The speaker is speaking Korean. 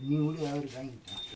인울이 어리가 있다.